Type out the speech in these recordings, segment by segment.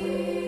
Dust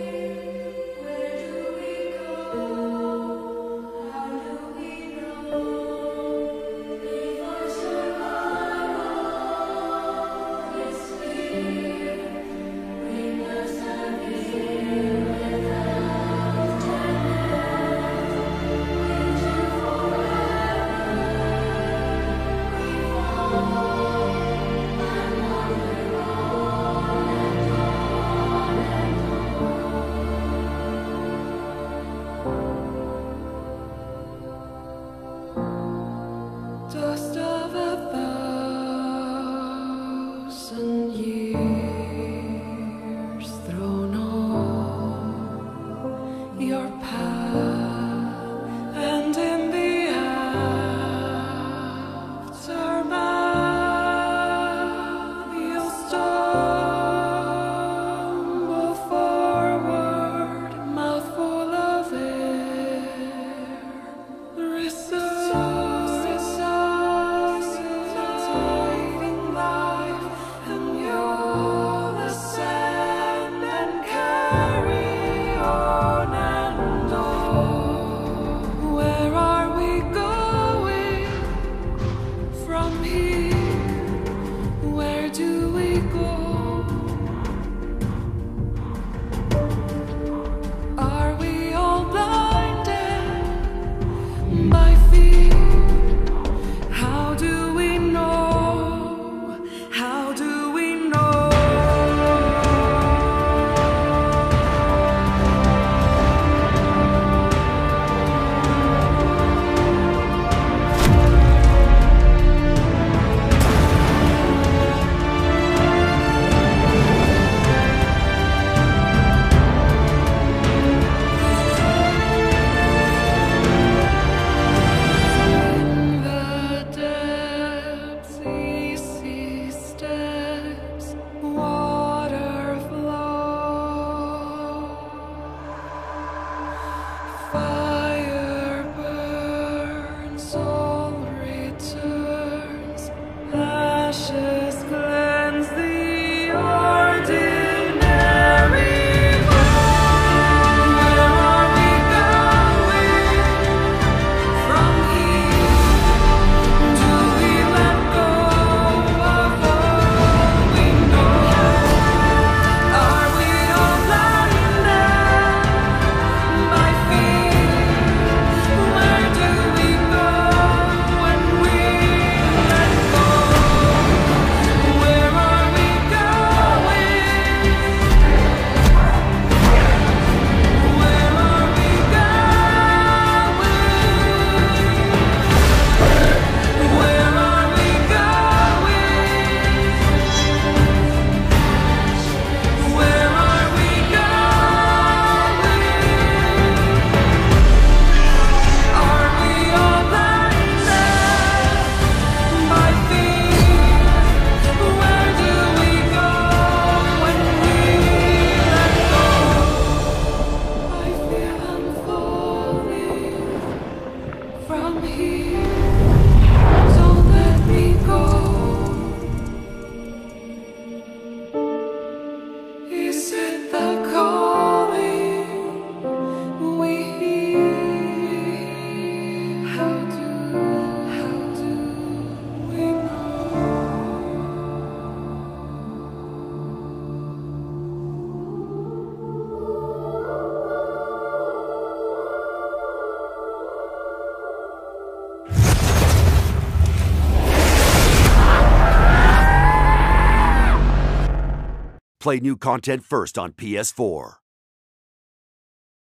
Play new content first on PS4.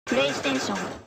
PlayStation